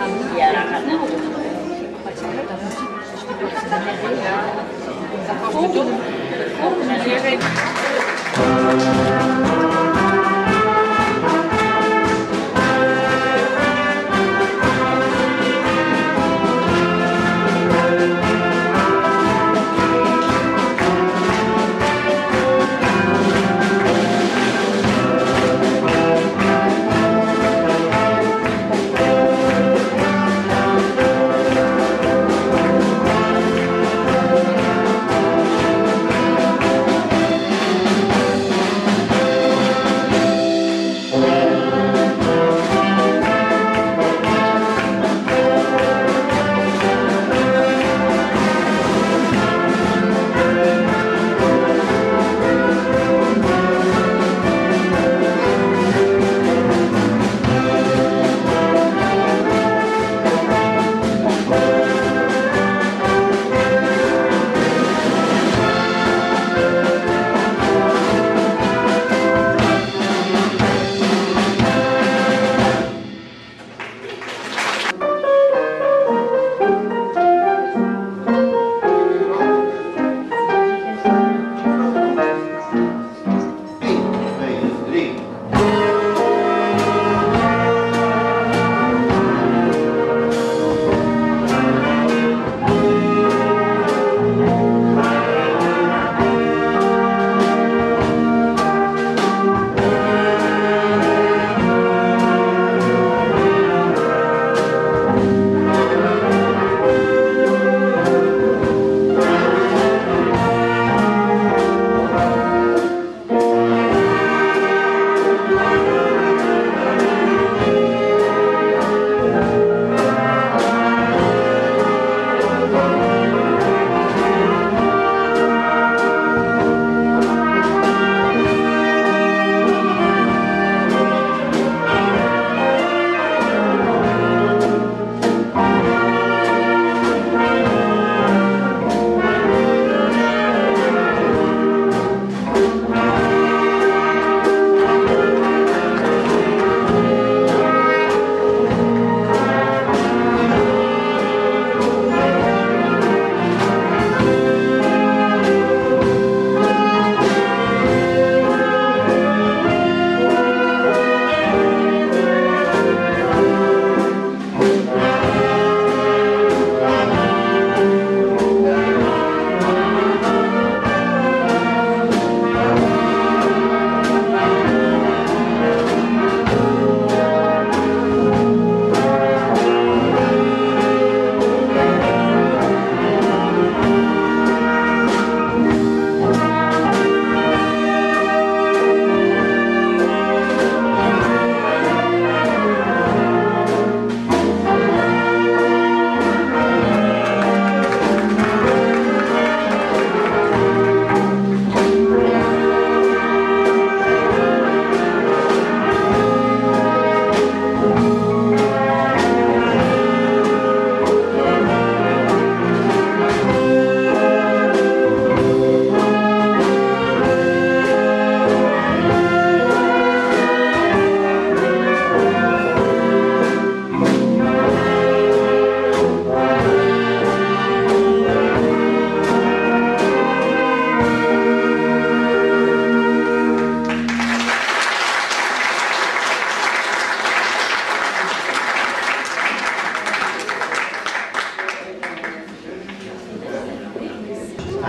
Thank you.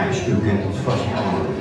high school getting the first honor.